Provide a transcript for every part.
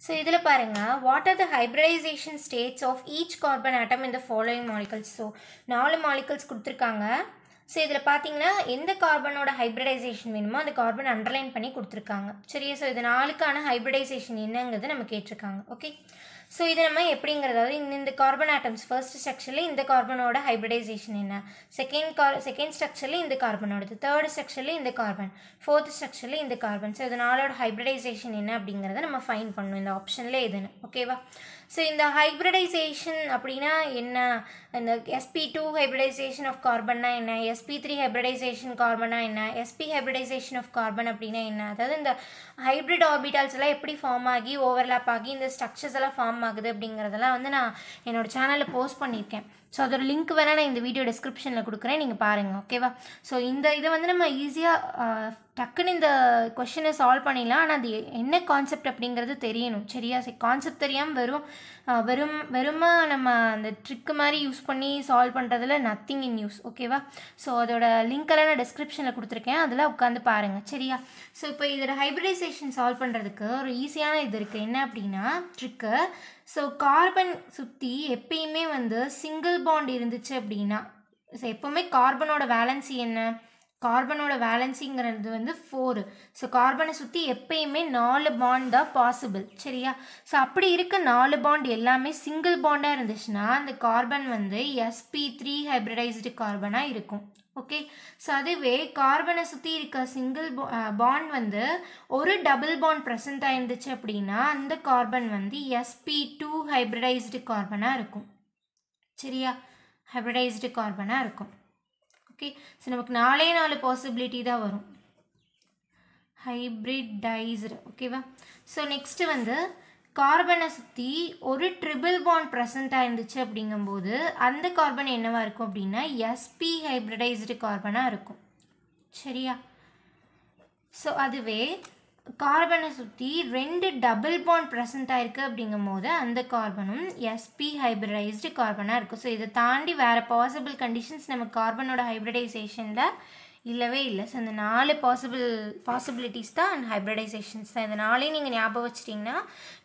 So இதில் பாருங்கள் what are the hybridization states of each carbon atom இந்த following molecules so நாலு molecules கொடுத்துருக்காங்க. ஸோ இதில் பார்த்தீங்கன்னா எந்த கார்பனோட ஹைப்ரிடைசேஷன் வேணுமோ அந்த கார்பன் அண்டர்லைன் பண்ணி கொடுத்துருக்காங்க. சரியா? ஸோ இது நாளுக்கான ஹைப்ரிடைசேஷன் என்னங்கிறது நம்ம கேட்டிருக்காங்க. ஓகே ஸோ இது நம்ம எப்படிங்கிறதாவது இந்த இந்த கார்பன் ஆட்டம்ஸ் ஃபர்ஸ்ட் ஸ்ட்ரக்சரில் இந்த கார்பனோட ஹைப்ரிடைசேஷன் என்ன? செகண்ட் கார் செகண்ட் ஸ்ட்ரக்சரில் இந்த கார்பனோடது தேர்ட் ஸ்ட்ரக்சரில் இந்த கார்பன் ஃபோர்த் ஸ்ட்ரக்சரில் இந்த கார்பன் ஸோ இது நாளோட ஹைப்ரிடைசேஷன் என்ன அப்படிங்கிறத நம்ம ஃபைன் பண்ணணும். இந்த ஆப்ஷனில் எதுன்னு. ஓகேவா ஸோ இந்த ஹைப்ரிடைசேஷன் அப்படின்னா என்ன? இந்த எஸ்பி டூ ஹைப்ரிடைசேஷன் ஆஃப் கார்பன்னா என்ன? எஸ்பி த்ரீ ஹைப்ரிடைசேஷன் கார்பனா என்ன? எஸ்பி ஹைப்ரிடைசேஷன் ஆஃப் கார்பன் அப்படின்னா என்ன? அதாவது இந்த ஹைப்ரிட் ஆர்பிட்டால்ஸ் எல்லாம் எப்படி ஃபார்ம் ஆகி ஓவர்லாப் ஆகி இந்த ஸ்ட்ரக்சர்ஸ் எல்லாம் ஃபார்ம் ஆகுது அப்படிங்கிறதெல்லாம் வந்து நான் என்னோட சேனலில் போஸ்ட் பண்ணியிருக்கேன். ஸோ அதோட லிங்க் வேணால் நான் இந்த வீடியோ டிஸ்கிரிப்ஷனில் கொடுக்குறேன். நீங்கள் பாருங்கள் ஓகேவா ஸோ இந்த இதை வந்து நம்ம ஈஸியாக டக்குன்னு இந்த கொஷினை சால்வ் பண்ணிடலாம். ஆனால் அது என்ன கான்செப்ட் அப்படிங்கிறது தெரியணும் சரியா? சரி கான்செப்ட் தெரியாமல் வெறும் வெறும் வெறுமா நம்ம அந்த ட்ரிக்கு மாதிரி யூஸ் பண்ணி சால்வ் பண்ணுறதுல நத்திங் இன் யூஸ் ஓகேவா ஸோ அதோட லிங்க்கெல்லாம் நான் டிஸ்கிரிப்ஷனில் கொடுத்துருக்கேன். அதில் உட்காந்து பாருங்கள் சரியா? ஸோ இப்போ இதோட ஹைப்ரிடைசேஷன் சால்வ் பண்ணுறதுக்கு ஒரு ஈஸியான இது இருக்குது என்ன அப்படின்னா ட்ரிக்கு ஸோ கார்பன் சுற்றி எப்பயுமே வந்து சிங்கிள் பாண்ட் இருந்துச்சு அப்படின்னா ஸோ எப்போவுமே கார்பனோட வேலன்சி என்ன? கார்பனோட வேலன்சிங்கிறது வந்து ஃபோரு ஸோ கார்பனை சுற்றி எப்பயுமே நாலு பாண்ட் தான் பாசிபிள் சரியா? ஸோ அப்படி இருக்க நாலு பாண்ட் எல்லாமே சிங்கிள் பாண்டாக இருந்துச்சுன்னா அந்த கார்பன் வந்து எஸ்பி த்ரீ ஹைப்ரிடைஸ்டு கார்பனாக இருக்கும். ஓகே ஸோ அதுவே கார்பனை சுற்றி இருக்க சிங்கிள் பாண்ட் வந்து ஒரு டபுள் பாண்ட் ப்ரெசென்ட் ஆயிருந்துச்சு அப்படின்னா அந்த கார்பன் வந்து எஸ்பி டூ ஹைப்ரிடைஸ்டு கார்பனாக இருக்கும். சரியா? ஹைப்ரிடைஸ்டு கார்பனாக இருக்கும். ஓகே ஸோ நமக்கு நாலே நாலு பாசிபிலிட்டி தான் வரும். ஹைப்ரிடைஸ்டு ஓகேவா ஸோ நெக்ஸ்ட்டு வந்து கார்பனை சுற்றி ஒரு ட்ரிபிள் பாண்ட் ப்ரெசண்ட்டாக இருந்துச்சு அப்படிங்கும்போது அந்த கார்பன் என்னவாக இருக்கும் அப்படின்னா எஸ்பி ஹைப்ரிடைஸ்டு கார்பனாக இருக்கும். சரியா? ஸோ அதுவே கார்பனை சுற்றி ரெண்டு டபுள் பாண்ட் ப்ரெசண்ட் ஆயிருக்கு அப்படிங்கும்போது அந்த கார்பனும் எஸ்பி ஹைப்ரிடைஸ்டு கார்பனாக இருக்கும். ஸோ இதை தாண்டி வேறு பாசிபிள் கண்டிஷன்ஸ் நம்ம கார்பனோட ஹைப்ரிடைசேஷனில் இல்லவே இல்லை. ஸோ இந்த நாலு பாசிபிள் பாசிபிலிட்டிஸ் தான் அண்ட் ஹைப்ரிடைசேஷன்ஸ் தான். இந்த நாளையும் நீங்கள் ஞாபகம் வச்சிட்டிங்கன்னா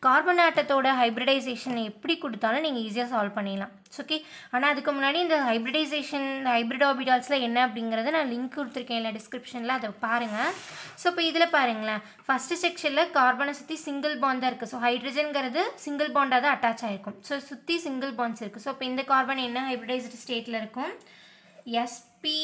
கார்பன் ஆட்டத்தோட ஹைப்ரிடைசேஷன் எப்படி கொடுத்தாலும் நீங்கள் ஈஸியாக சால்வ் பண்ணிடலாம். ஓகே ஆனால் அதுக்கு முன்னாடி இந்த ஹைப்ரிடைசேஷன் ஹைப்ரிட் ஆர்பிட்டால்ஸில் என்ன அப்படிங்கிறத நான் லிங்க் கொடுத்துருக்கேன் இல்லை டிஸ்கிரிப்ஷனில் அதை பாருங்கள் ஸோ இப்போ இதில் பாருங்களேன். ஃபஸ்ட்டு செக்ஷனில் கார்பனை சுற்றி சிங்கிள் பாண்ட் தான் இருக்குது ஸோ ஹைட்ரஜன்கிறது சிங்கிள் பாண்டாக தான் அட்டாச் ஆகிருக்கும் ஸோ சுற்றி சிங்கிள் பாண்ட்ஸ் இருக்குது ஸோ இப்போ இந்த கார்பன் என்ன ஹைப்ரிடைஸ்டு ஸ்டேட்டில் இருக்கும்? எஸ்பி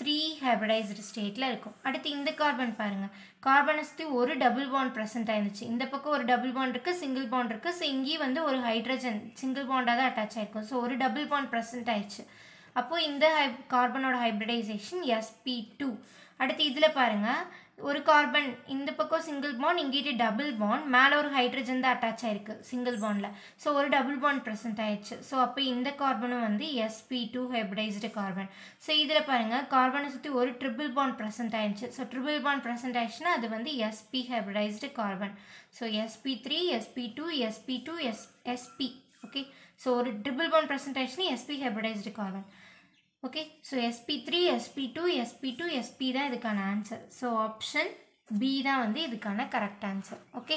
த்ரீ ஹைப்ரிடைஸ்டு ஸ்டேட்டில் இருக்கும். அடுத்து இந்த கார்பன் பாருங்கள் கார்பனை சுற்றி ஒரு டபுள் பாண்ட் ப்ரெசென்ட் ஆயிருந்துச்சு இந்த பக்கம் ஒரு டபுள் பாண்ட் இருக்குது சிங்கிள் பாண்ட் இருக்குது ஸோ இங்கேயும் வந்து ஒரு ஹைட்ரஜன் சிங்கிள் பாண்டாக தான் அட்டாச் ஆயிருக்கும். ஸோ ஒரு டபுள் பாண்ட் ப்ரெசென்ட் ஆயிடுச்சு. அப்போது இந்த ஹை கார்பனோட ஹைப்ரிடைசேஷன் எஸ்பி டூ அடுத்து இதில் பாருங்கள் ஒரு கார்பன் இந்த பக்கம் சிங்கிள் பாண்ட் இங்கிட்டு டபுள் பாண்ட் மேலே ஒரு ஹைட்ரஜன் தான் அட்டாச் ஆயிருக்கு சிங்கிள் பாண்டில் ஸோ ஒரு டபுள் பாண்ட் ப்ரெசென்ட் ஆயிடுச்சு. ஸோ அப்போ இந்த கார்பனும் வந்து sp two hybridized carbon so இதில் பாருங்கள் கார்பனை சுற்றி ஒரு ட்ரிபிள் பாண்ட் ப்ரெசென்ட் ஆயிடுச்சு. ஸோ ட்ரிபிள் பாண்ட் ப்ரெசென்ட் ஆயிடுச்சுன்னா அது வந்து sp hybridized carbon so sp three sp two sp two s sp okay so ஒரு ட்ரிபிள் பாண்ட் ப்ரெசென்ட் ஆயிடுச்சுன்னா sp hybridized carbon okay so sp three sp two sp two sp தான் இதுக்கான answer so option B தான் வந்து இதுக்கான correct answer okay